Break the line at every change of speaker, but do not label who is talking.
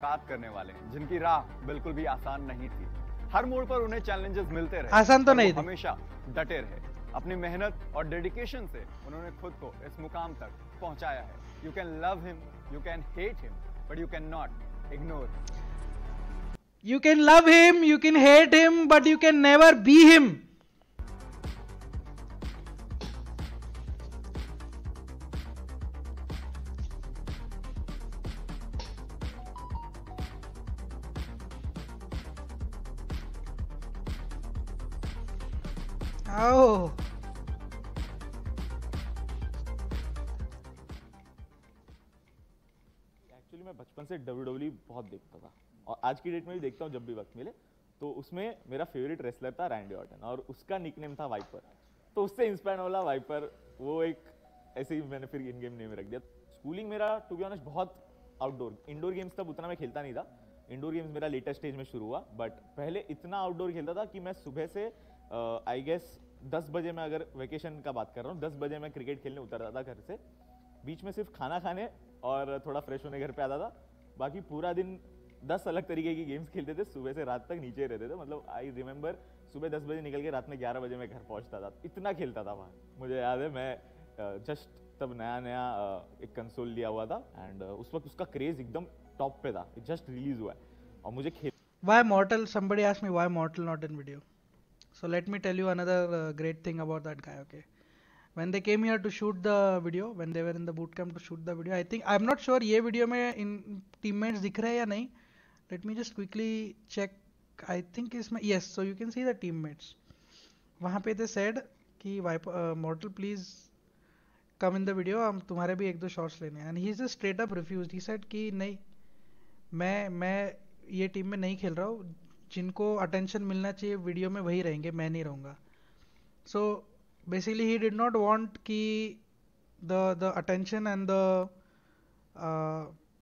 मुलाकात करने वाले हैं जिनकी राह बिल्कुल भी आसान नहीं थी। हर मोड़ पर उन्हें चैलेंजेस मिलते रहे
आसान तो नहीं
हमेशा डटे रहे। अपनी मेहनत और डेडिकेशन से उन्होंने खुद को इस मुकाम तक पहुँचाया है। You can love him you can hate him but you can not ignore
you can love him you can hate him but you can never be him. Oh.
Actually मैं बचपन से डब्ल्यू डब्ल्यू बहुत देखता था। और आज की date में भी देखता हूँ जब भी वक्त मिले। तो उसमें मेरा फेवरेट रेसलर था रैंडी ऑर्टन और उसका निकनेम था वाइपर तो उससे इंस्पायर वाला वाइपर वो एक ऐसे ही मैंने फिर इन गेम नेम रख दिया। स्कूलिंग मेरा टू बी ऑनेस्ट बहुत आउटडोर इंडोर गेम्स तब उतना मैं खेलता नहीं था। इंडोर गेम्स मेरा लेटेस्ट स्टेज में शुरू हुआ बट पहले इतना आउटडोर खेलता था कि मैं सुबह से आई गेस दस बजे मैं अगर वेकेशन का बात कर रहा हूँ, दस बजे मैं क्रिकेट खेलने उतरता था घर से। बीच में सिर्फ़ खाना खाने और थोड़ा फ्रेश होने घर पे आता था। बाकी पूरा दिन दस अलग तरीके की गेम्स खेलते थे, सुबह से रात तक नीचे रहते थे। मतलब आई रिमेंबर सुबह दस बजे निकल के रात में ग्यारह बजे मैं घर पहुँचता था। इतना खेलता था वहाँ। मुझे याद है, मैं जस्ट तब नया नया अ, एक कंसोल लिया हुआ था एंड उस वक्त उसका क्रेज एकदम टॉप पे था जस्ट रिलीज़ हुआ है और मुझे खेल
Mortal? Somebody asked me why Mortal not in video. So let me tell you another uh, great thing about that guy. Okay, when they came here to shoot the video, when they were in the boot camp to shoot the video, I think I'm not sure ये video में इन teammates दिख रहे हैं या नहीं. Let me just quickly check. I think इसमें yes. So you can see the teammates. वहाँ पे they said कि वाइप Mortal please come in the video हम तुम्हारे भी एक दो शॉर्ट्स लेने and he is straight up refuse he said कि नहीं, मैं मैं ये टीम में नहीं खेल रहा हूँ। जिनको अटेंशन मिलना चाहिए वीडियो में वही रहेंगे, मैं नहीं रहूँगा। So basically he did not want कि द अटेंशन एंड द